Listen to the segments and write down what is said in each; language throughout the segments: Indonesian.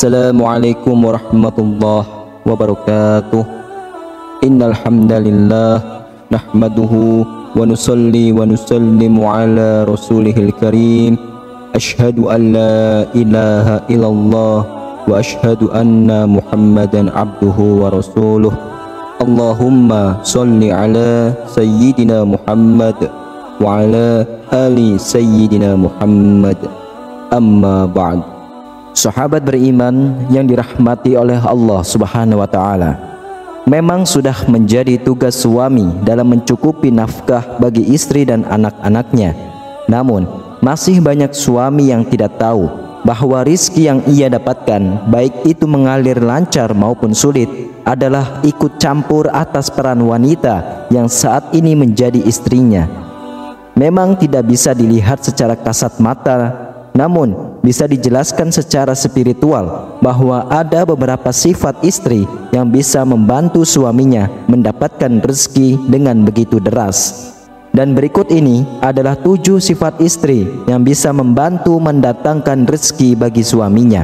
Assalamualaikum warahmatullahi wabarakatuh Innal hamdalillah nahmaduhu wa nusalli wa nusallimu ala rasulihil karim Ashhadu an la ilaha illallah wa ashhadu anna muhammadan abduhu wa rasuluh Allahumma salli ala sayyidina Muhammad wa ala ali sayyidina Muhammad amma ba'd Sahabat beriman yang dirahmati oleh Allah Subhanahu wa taala. Memang sudah menjadi tugas suami dalam mencukupi nafkah bagi istri dan anak-anaknya. Namun, masih banyak suami yang tidak tahu bahwa rizki yang ia dapatkan, baik itu mengalir lancar maupun sulit, adalah ikut campur atas peran wanita yang saat ini menjadi istrinya. Memang tidak bisa dilihat secara kasat mata namun bisa dijelaskan secara spiritual bahwa ada beberapa sifat istri yang bisa membantu suaminya mendapatkan rezeki dengan begitu deras. Dan berikut ini adalah tujuh sifat istri yang bisa membantu mendatangkan rezeki bagi suaminya.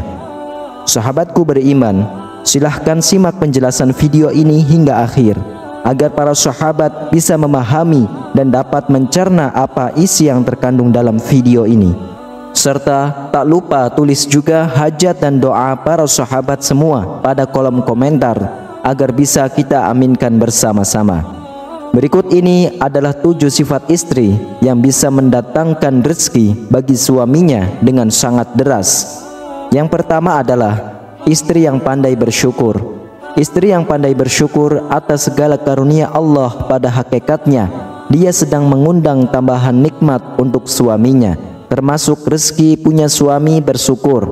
Sahabatku beriman, silahkan simak penjelasan video ini hingga akhir agar para sahabat bisa memahami dan dapat mencerna apa isi yang terkandung dalam video ini serta tak lupa tulis juga hajat dan doa para sahabat semua pada kolom komentar agar bisa kita aminkan bersama-sama. Berikut ini adalah tujuh sifat istri yang bisa mendatangkan rezeki bagi suaminya dengan sangat deras. Yang pertama adalah istri yang pandai bersyukur. Istri yang pandai bersyukur atas segala karunia Allah pada hakikatnya, dia sedang mengundang tambahan nikmat untuk suaminya termasuk rezeki punya suami bersyukur,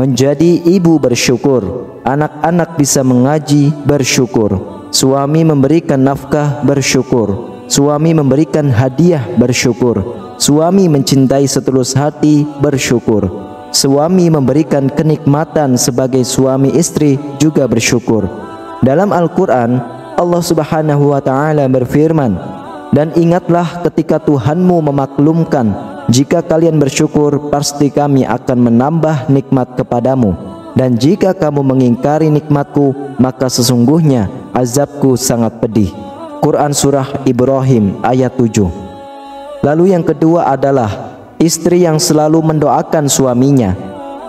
menjadi ibu bersyukur, anak-anak bisa mengaji bersyukur, suami memberikan nafkah bersyukur, suami memberikan hadiah bersyukur, suami mencintai setulus hati bersyukur, suami memberikan kenikmatan sebagai suami istri juga bersyukur. Dalam Al-Quran, Allah subhanahu wa ta'ala berfirman, Dan ingatlah ketika Tuhanmu memaklumkan jika kalian bersyukur, pasti kami akan menambah nikmat kepadamu. Dan jika kamu mengingkari nikmatku, maka sesungguhnya azabku sangat pedih. Quran Surah Ibrahim ayat 7 Lalu yang kedua adalah istri yang selalu mendoakan suaminya.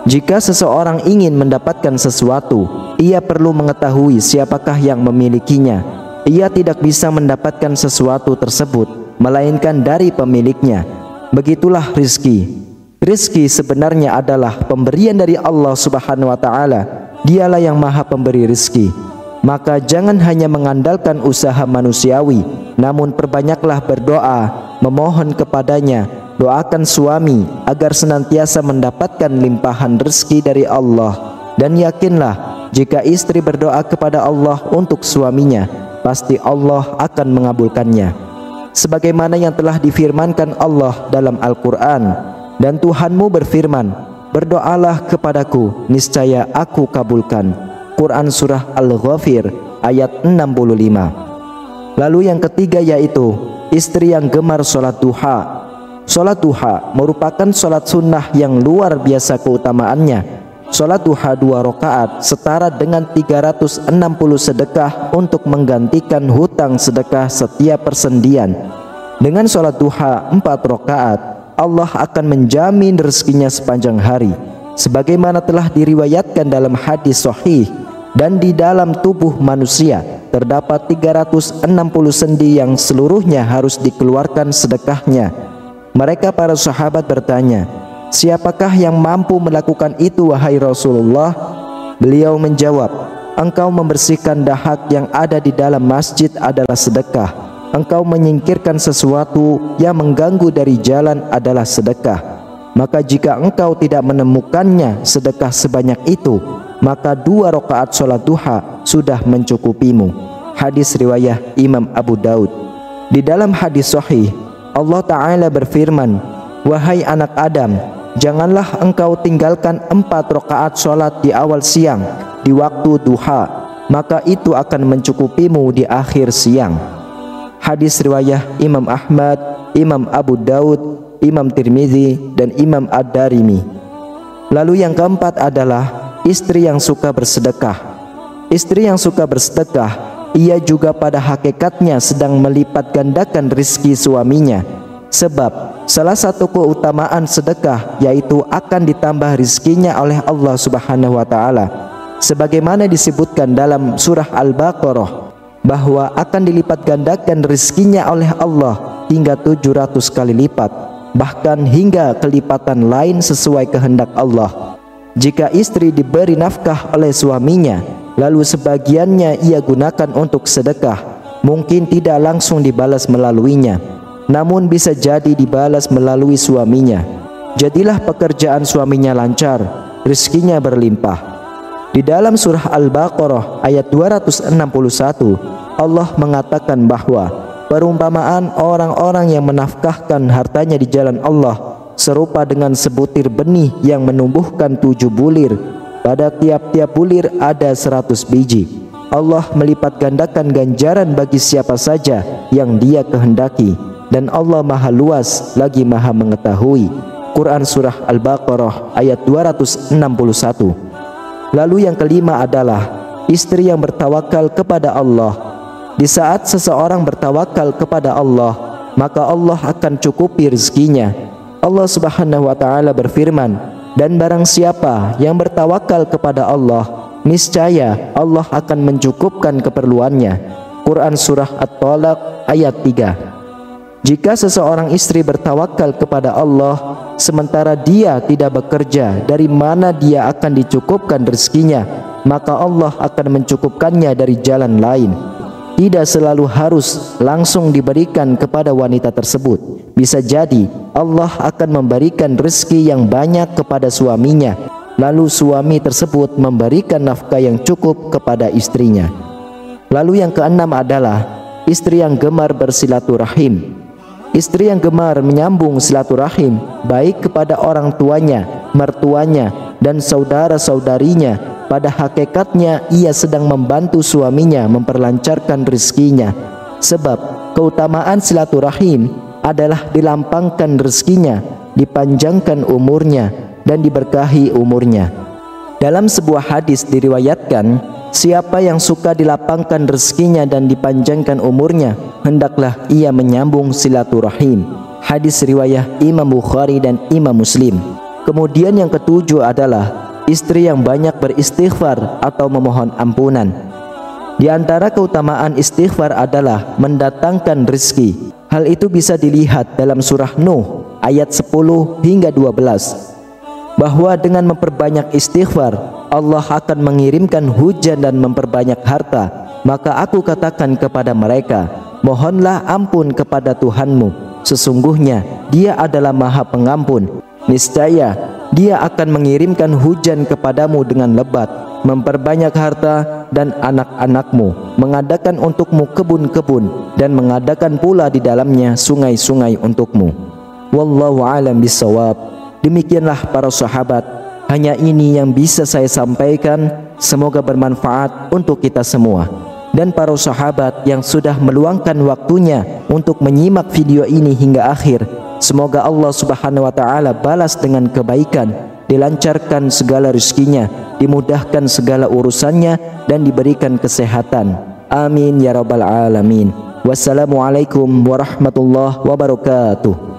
Jika seseorang ingin mendapatkan sesuatu, ia perlu mengetahui siapakah yang memilikinya. Ia tidak bisa mendapatkan sesuatu tersebut, melainkan dari pemiliknya. Begitulah rizki. Rizki sebenarnya adalah pemberian dari Allah Subhanahu wa taala. Dialah yang Maha Pemberi rizki. Maka jangan hanya mengandalkan usaha manusiawi, namun perbanyaklah berdoa, memohon kepadanya, doakan suami agar senantiasa mendapatkan limpahan rezeki dari Allah dan yakinlah jika istri berdoa kepada Allah untuk suaminya, pasti Allah akan mengabulkannya sebagaimana yang telah difirmankan Allah dalam Al-Quran. Dan Tuhanmu berfirman berdoalah kepadaku niscaya aku kabulkan. Quran Surah Al-Ghafir ayat 65 lalu yang ketiga yaitu istri yang gemar sholat duha. Sholat duha merupakan sholat sunnah yang luar biasa keutamaannya Sholat duha dua rakaat setara dengan 360 sedekah untuk menggantikan hutang sedekah setiap persendian. Dengan sholat duha empat rakaat, Allah akan menjamin rezekinya sepanjang hari. Sebagaimana telah diriwayatkan dalam hadis sahih dan di dalam tubuh manusia terdapat 360 sendi yang seluruhnya harus dikeluarkan sedekahnya. Mereka para sahabat bertanya, Siapakah yang mampu melakukan itu wahai Rasulullah? Beliau menjawab, Engkau membersihkan dahak yang ada di dalam masjid adalah sedekah. Engkau menyingkirkan sesuatu yang mengganggu dari jalan adalah sedekah. Maka jika engkau tidak menemukannya sedekah sebanyak itu, maka dua rakaat sholat duha sudah mencukupimu. Hadis riwayat Imam Abu Daud. Di dalam hadis sahih, Allah Ta'ala berfirman, Wahai anak Adam, Janganlah engkau tinggalkan empat rakaat sholat di awal siang di waktu duha, maka itu akan mencukupimu di akhir siang. Hadis riwayat Imam Ahmad, Imam Abu Daud, Imam Tirmizi dan Imam Ad-Darimi. Lalu yang keempat adalah istri yang suka bersedekah. Istri yang suka bersedekah, ia juga pada hakikatnya sedang melipat gandakan rizki suaminya. Sebab salah satu keutamaan sedekah yaitu akan ditambah rizkinya oleh Allah Subhanahu wa taala. Sebagaimana disebutkan dalam surah Al-Baqarah bahwa akan dilipat gandakan rizkinya oleh Allah hingga 700 kali lipat bahkan hingga kelipatan lain sesuai kehendak Allah. Jika istri diberi nafkah oleh suaminya, lalu sebagiannya ia gunakan untuk sedekah, mungkin tidak langsung dibalas melaluinya, namun bisa jadi dibalas melalui suaminya. Jadilah pekerjaan suaminya lancar, rezekinya berlimpah. Di dalam surah Al-Baqarah ayat 261, Allah mengatakan bahwa Perumpamaan orang-orang yang menafkahkan hartanya di jalan Allah serupa dengan sebutir benih yang menumbuhkan tujuh bulir. Pada tiap-tiap bulir ada seratus biji. Allah melipat gandakan ganjaran bagi siapa saja yang dia kehendaki. Dan Allah maha luas lagi maha mengetahui. Quran Surah Al-Baqarah ayat 261 Lalu yang kelima adalah istri yang bertawakal kepada Allah di saat seseorang bertawakal kepada Allah, maka Allah akan cukupi rezekinya. Allah Subhanahu wa taala berfirman, "Dan barang siapa yang bertawakal kepada Allah, niscaya Allah akan mencukupkan keperluannya." Quran surah At-Talaq ayat 3. Jika seseorang istri bertawakal kepada Allah sementara dia tidak bekerja, dari mana dia akan dicukupkan rezekinya? Maka Allah akan mencukupkannya dari jalan lain tidak selalu harus langsung diberikan kepada wanita tersebut. Bisa jadi Allah akan memberikan rezeki yang banyak kepada suaminya, lalu suami tersebut memberikan nafkah yang cukup kepada istrinya. Lalu yang keenam adalah istri yang gemar bersilaturahim. Istri yang gemar menyambung silaturahim baik kepada orang tuanya, mertuanya, dan saudara-saudarinya pada hakikatnya ia sedang membantu suaminya memperlancarkan rezekinya. Sebab keutamaan silaturahim adalah dilampangkan rezekinya dipanjangkan umurnya dan diberkahi umurnya. Dalam sebuah hadis diriwayatkan siapa yang suka dilapangkan rezekinya dan dipanjangkan umurnya hendaklah ia menyambung silaturahim hadis riwayat Imam Bukhari dan Imam Muslim kemudian yang ketujuh adalah istri yang banyak beristighfar atau memohon ampunan. Di antara keutamaan istighfar adalah mendatangkan rizki. Hal itu bisa dilihat dalam surah Nuh ayat 10 hingga 12 bahwa dengan memperbanyak istighfar Allah akan mengirimkan hujan dan memperbanyak harta maka aku katakan kepada mereka mohonlah ampun kepada Tuhanmu sesungguhnya dia adalah maha pengampun niscaya dia akan mengirimkan hujan kepadamu dengan lebat, memperbanyak harta dan anak-anakmu, mengadakan untukmu kebun-kebun dan mengadakan pula di dalamnya sungai-sungai untukmu. Wallahu alam bisawab. Demikianlah para sahabat, hanya ini yang bisa saya sampaikan. Semoga bermanfaat untuk kita semua. Dan para sahabat yang sudah meluangkan waktunya untuk menyimak video ini hingga akhir Semoga Allah Subhanahu wa taala balas dengan kebaikan, dilancarkan segala rezekinya, dimudahkan segala urusannya dan diberikan kesehatan. Amin ya rabbal alamin. Wassalamualaikum warahmatullahi wabarakatuh.